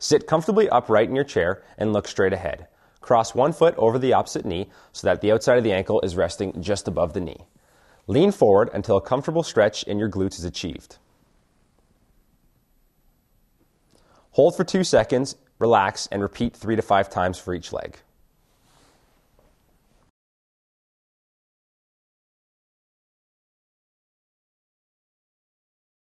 Sit comfortably upright in your chair and look straight ahead. Cross one foot over the opposite knee so that the outside of the ankle is resting just above the knee. Lean forward until a comfortable stretch in your glutes is achieved. Hold for two seconds, relax, and repeat three to five times for each leg.